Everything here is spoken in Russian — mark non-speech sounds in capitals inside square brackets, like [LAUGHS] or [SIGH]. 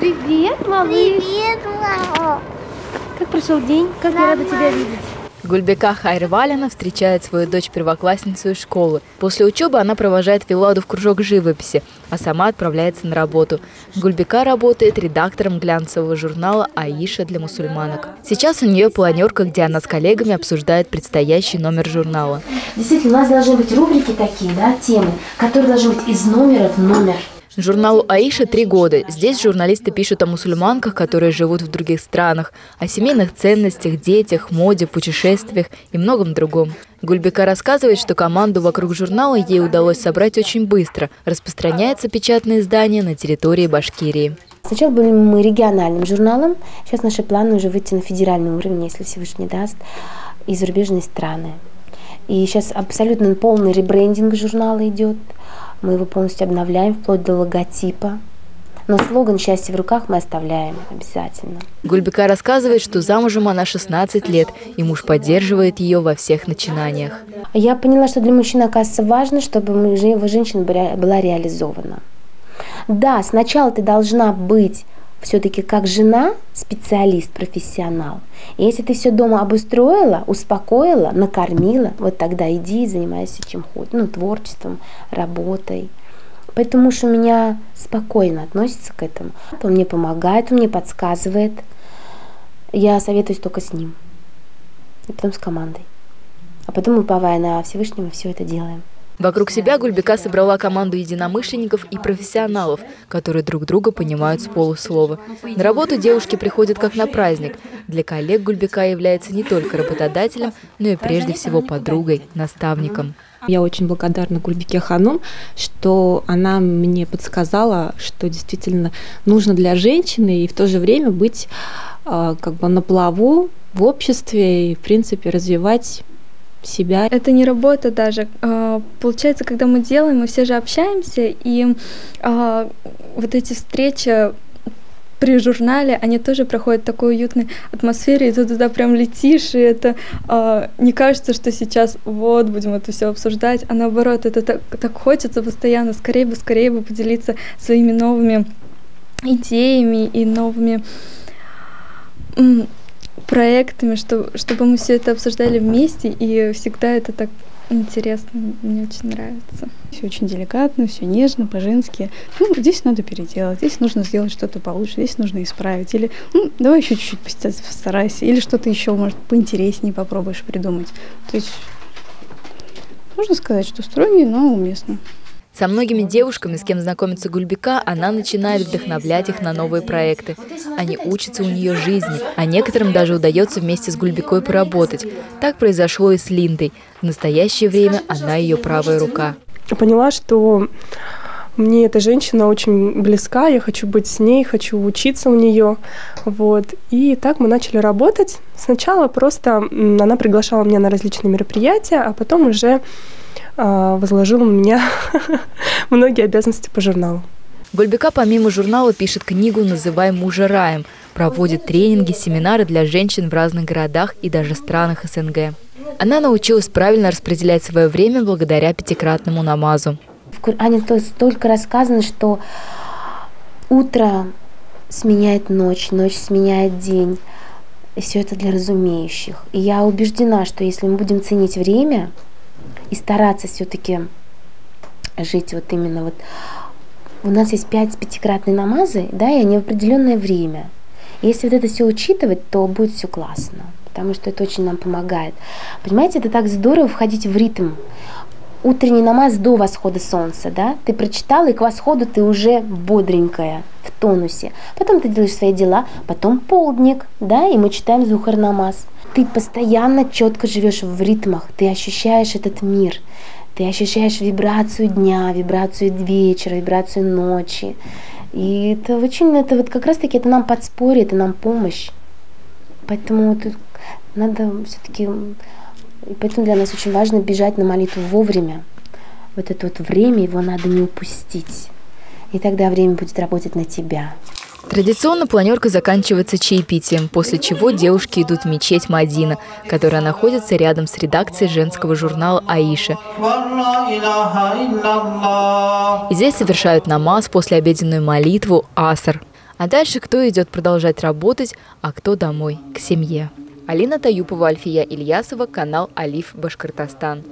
Привет, мама. Как прошел день? Как я рада тебя видеть. Гульбека Хайрвалина встречает свою дочь-первоклассницу из школы. После учебы она провожает Виладу в кружок живописи, а сама отправляется на работу. Гульбека работает редактором глянцевого журнала «Аиша для мусульманок». Сейчас у нее планерка, где она с коллегами обсуждает предстоящий номер журнала. Действительно, у нас должны быть рубрики такие, да, темы, которые должны быть из номера в номер. Журналу «Аиша» три года. Здесь журналисты пишут о мусульманках, которые живут в других странах, о семейных ценностях, детях, моде, путешествиях и многом другом. Гульбека рассказывает, что команду вокруг журнала ей удалось собрать очень быстро. Распространяется печатное издание на территории Башкирии. Сначала были мы региональным журналом, сейчас наши планы уже выйти на федеральный уровень, если Всевышний даст, и зарубежные страны. И сейчас абсолютно полный ребрендинг журнала идет. Мы его полностью обновляем, вплоть до логотипа. Но слоган «Счастье в руках» мы оставляем обязательно. Гульбека рассказывает, что замужем она 16 лет, и муж поддерживает ее во всех начинаниях. Я поняла, что для мужчины, оказывается, важно, чтобы его женщина была реализована. Да, сначала ты должна быть все-таки как жена специалист, профессионал. И если ты все дома обустроила, успокоила, накормила, вот тогда иди и занимайся чем хочешь, ну, творчеством, работой. Поэтому муж у меня спокойно относится к этому. Он мне помогает, он мне подсказывает. Я советуюсь только с ним. И потом с командой. А потом, уповая на Всевышнего, все это делаем. Вокруг себя Гульбека собрала команду единомышленников и профессионалов, которые друг друга понимают с полуслова. На работу девушки приходят как на праздник. Для коллег Гульбека является не только работодателем, но и прежде всего подругой, наставником. Я очень благодарна Гульбеке Ханум, что она мне подсказала, что действительно нужно для женщины и в то же время быть а, как бы на плаву в обществе и, в принципе, развивать себя. Это не работа даже. А, получается, когда мы делаем, мы все же общаемся, и а, вот эти встречи при журнале, они тоже проходят в такой уютной атмосфере, и ты туда прям летишь, и это э, не кажется, что сейчас вот будем это все обсуждать, а наоборот, это так, так хочется постоянно, скорее бы, скорее бы поделиться своими новыми идеями и новыми проектами, что, чтобы мы все это обсуждали вместе, и всегда это так интересно, мне очень нравится. Все очень деликатно, все нежно, по-женски. Ну, здесь надо переделать, здесь нужно сделать что-то получше, здесь нужно исправить. Или, ну, давай еще чуть-чуть постарайся. Или что-то еще, может, поинтереснее попробуешь придумать. То есть, можно сказать, что строгий, но уместно. Со многими девушками, с кем знакомится Гульбека, она начинает вдохновлять их на новые проекты. Они учатся у нее жизни, а некоторым даже удается вместе с Гульбекой поработать. Так произошло и с Линдой. В настоящее время она ее правая рука. Поняла, что мне эта женщина очень близка, я хочу быть с ней, хочу учиться у нее. Вот. И так мы начали работать. Сначала просто она приглашала меня на различные мероприятия, а потом уже возложил на меня [LAUGHS] многие обязанности по журналу. Гульбека помимо журнала пишет книгу «Называй мужа раем», проводит тренинги, семинары для женщин в разных городах и даже странах СНГ. Она научилась правильно распределять свое время благодаря пятикратному намазу. В Коране столько рассказано, что утро сменяет ночь, ночь сменяет день. И все это для разумеющих. И я убеждена, что если мы будем ценить время, и стараться все-таки жить вот именно вот. У нас есть пять пятикратные намазы, да, и они в определенное время. если вот это все учитывать, то будет все классно, потому что это очень нам помогает. Понимаете, это так здорово входить в ритм. Утренний намаз до восхода солнца, да, ты прочитала, и к восходу ты уже бодренькая, в тонусе. Потом ты делаешь свои дела, потом полдник, да, и мы читаем Зухар намаз ты постоянно четко живешь в ритмах, ты ощущаешь этот мир, ты ощущаешь вибрацию дня, вибрацию вечера, вибрацию ночи. И это очень, это вот как раз-таки это нам подспорье, это нам помощь. Поэтому тут надо все-таки, поэтому для нас очень важно бежать на молитву вовремя. Вот это вот время, его надо не упустить. И тогда время будет работать на тебя. Традиционно планерка заканчивается чаепитием, после чего девушки идут в мечеть Мадина, которая находится рядом с редакцией женского журнала «Аиша». И здесь совершают намаз, после обеденную молитву «Аср». А дальше кто идет продолжать работать, а кто домой, к семье. Алина Таюпова, Альфия Ильясова, канал Алиф Башкортостан.